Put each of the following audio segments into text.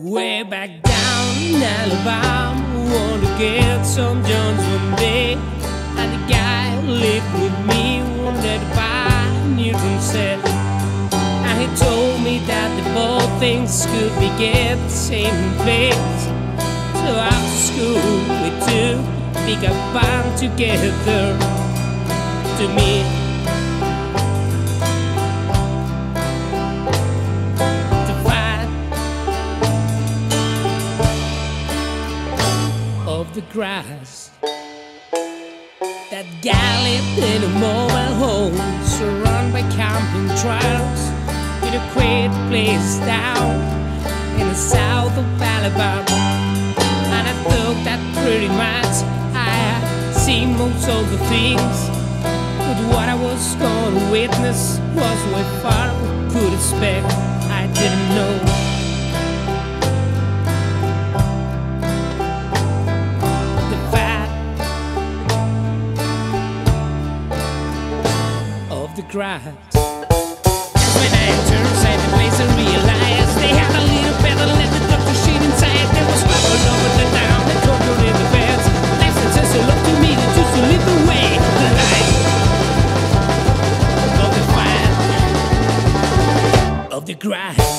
Way back down in Alabama, wanna get some Jones one day. And the guy who lived with me wanted to buy Newton set. And he told me that the both things could be get the same place. So after school we took pick up band together to meet. Of the grass. That guy lived in a mobile home surrounded by camping trails in a quiet place down in the south of Alabama. And I thought that pretty much I had seen most of the things. But what I was gonna witness was way far could expect. I didn't know. The grass. When I entered inside the place, I realized they had a little better let the doctor shit inside. There was rubber over the down, the torture in the beds. License says so love to me, to choose to live way. The life of the fire of the grass.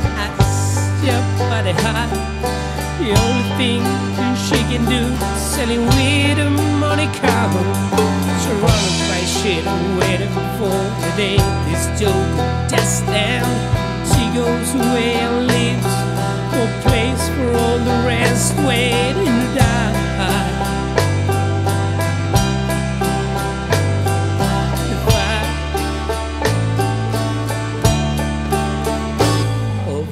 Your body hot. The only thing she can do is selling weed money cow. Surrounded by shit, waiting for the day this joke just ends. She goes and leaves no place for all the rest. Wait.